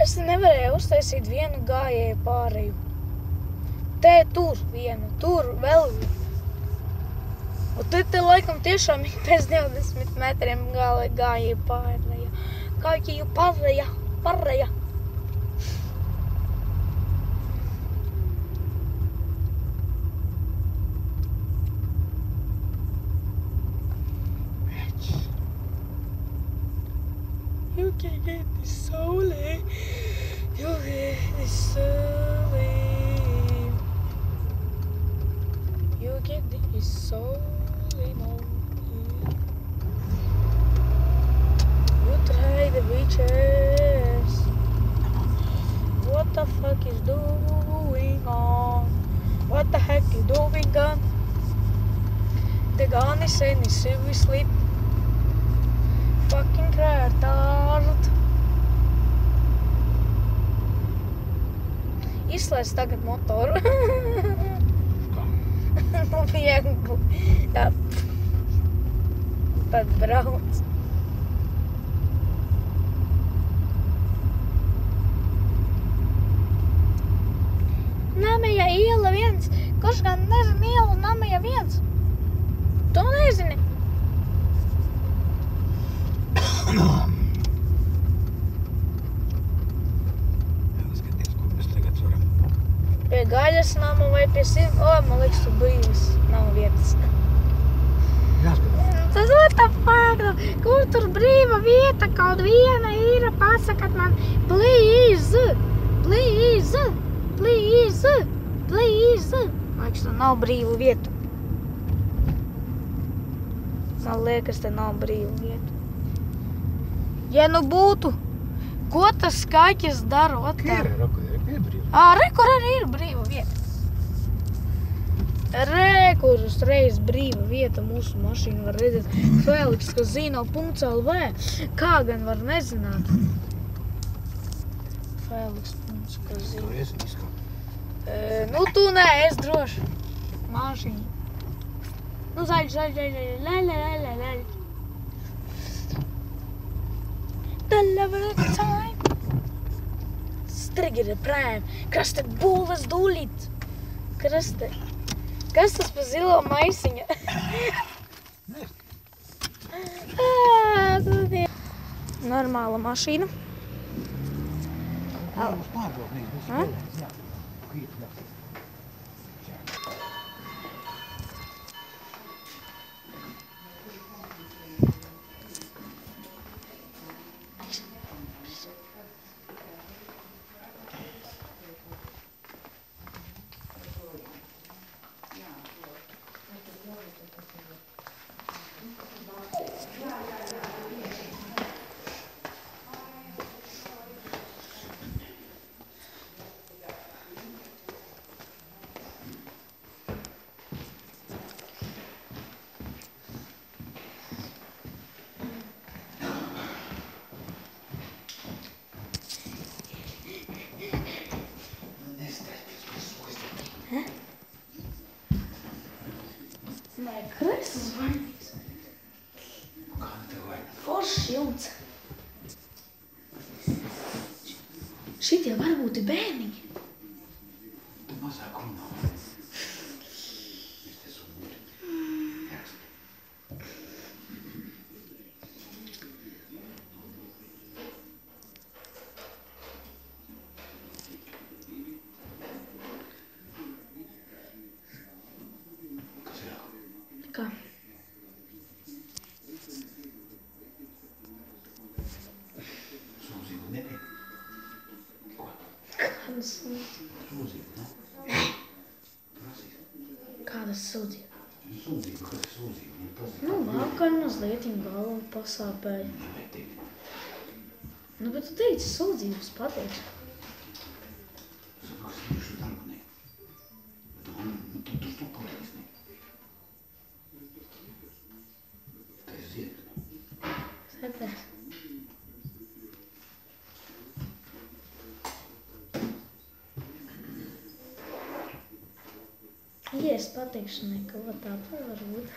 Tu nevarēji uztaisīt vienu gājēju pārēju? Te, tur vienu, tur vēl vienu. Un tad te laikam tiešām ir pēc 20 metriem gāja, pārēja. Gāja pārēja, pārēja. Saying is seriously fucking retard. Izslēdz tagad motoru. nu, viegli. Jā. Tad brauc. Namaja iela viens. Kurš gan nezina ielu Namaja viens? Tu nezini. Pie gaļas nama vai pie sim... O, man liekas, tu brīvs. Nav vietas. Jāskatās. Tas what the fuck? Kur tur brīva vieta kaut viena ir? Pasakat man, please, please, please, please. Man liekas, tur nav brīvu vietu. Man liekas, te nav brīvu vietu. Ja nu būtu, ko tas skaķis dara? Ot tā. Ir, raku, ir piebrīv. Ā, re, kur arī ir brīva vieta. Re, kur uzreiz brīva vieta mūsu mašīna var redzēt. Feliks, kas zina punkts LV. Kā gan var nezināt? Feliks, punkts, kas Tu zina. esi viskā. E, nu, tu nē, es droši. Mašīna. No zajdź, zajdź, zajdź, zajdź, zajdź, The level of time. Striggeri prēm. Kas te būvēs dūlīt? Kas te? Kas tas pa zilo maisiņu? Normāla mašīna. Jā, mums pārbaudīt. Mums pārbaudīt. Nē, Kristus vainīgs. Kā tev vajag? Foršs jumts. Šitie varbūt ir bērniņi. Mazāk runā. dakika. Susi nereye? Kalsın. Susi ne? Kāda sūdzība? Sūdzība, kas sūdzība? Tas, nu, vakar mazliet viņa galva pasāpēja. Nu, bet tu teici sūdzības pateicu. Есть patikšanai kaut tā pa var būt.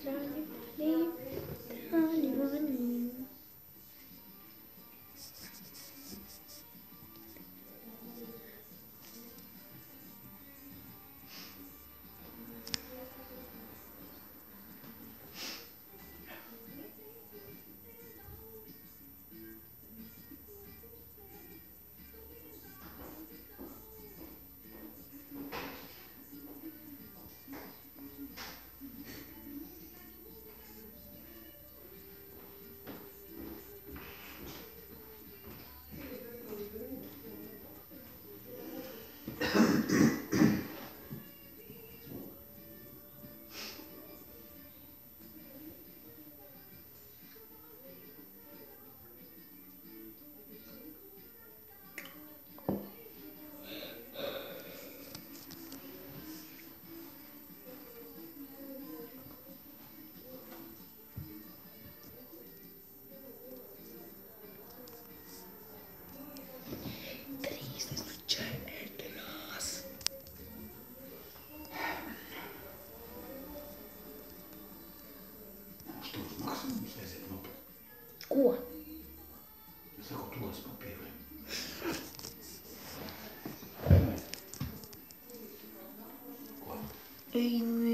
Trāļi, trāļi, trāļi, 哎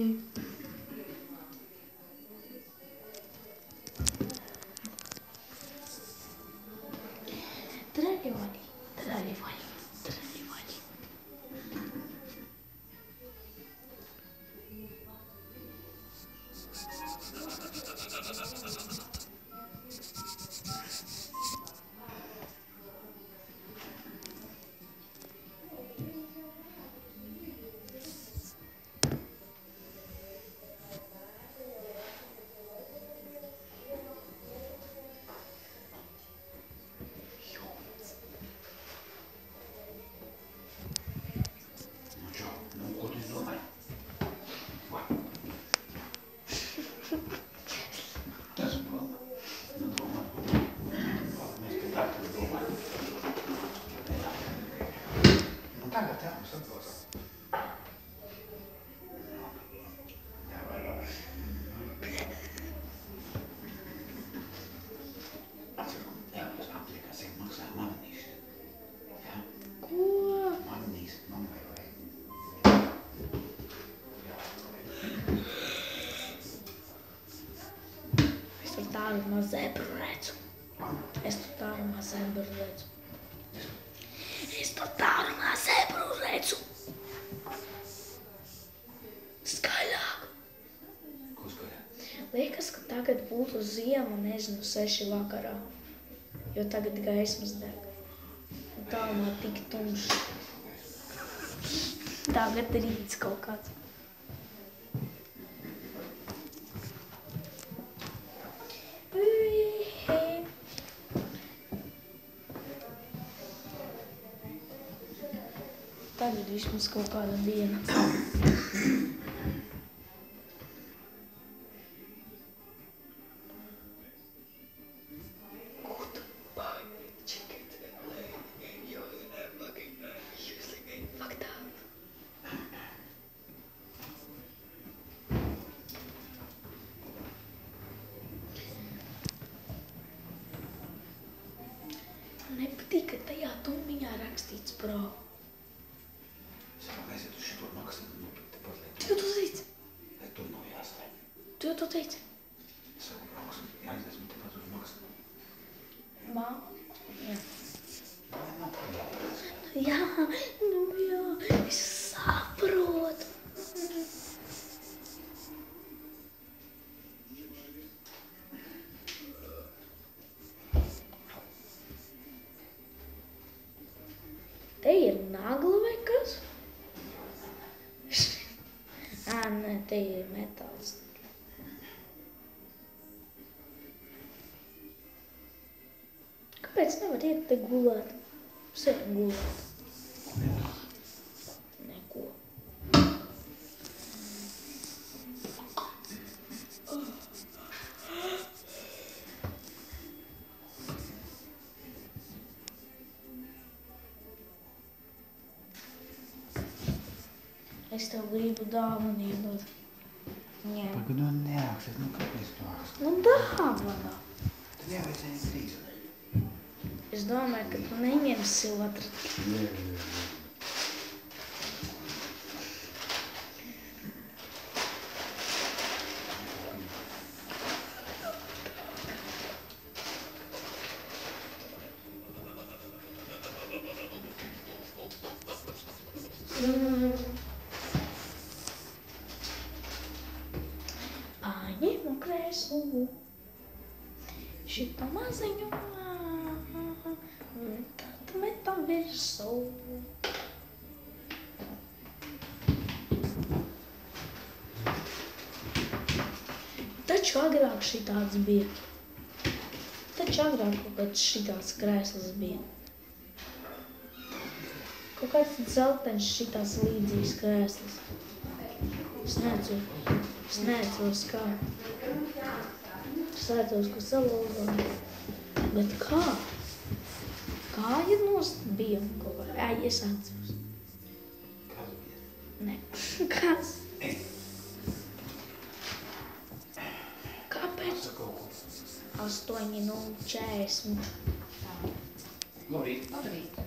man vai vai. Es tur tādu mazu zebru redzu. Es tur tādu mazu zebru redzu. Es tur tādu mazu zebru redzu. Skaļāk. Ko skatāt? Liekas, ka tagad būtu ziema, nezinu, seši vakarā. Jo tagad gaismas deg. Un tālumā tik tumšs. Tagad rīts kaut kāds. Kaut kāda diena. Nepatīk, ka tajā tumbiņā rakstīts pro. Tu Kāpēc nevar iet te gulēt? Sen gulēt. Neko. Es tev gribu dāvanu iedot. Jā. Pagad, nu neāksies, nu kāpēc tu āksies? Nu dāvana. Tad jāvajadzēja drīz. Es domāju, ka tu neņemsi otru. Nē, nē, nē. Paņemu Taču agrāk šitāds bija. Taču agrāk kaut kāds šitāds krēsls bija. Kaut kāds dzeltens šitās līdzīgs krēsls. Es nezinu, es nezinu, kā. Es redzos, ka salūzam. Bet kā? Kā ir nost bija kaut kā? Jā, es atceros. Ne. Kas? Kāpēc? Saka kaut ko. 8, 0, 40. Labrīt. Labrīt.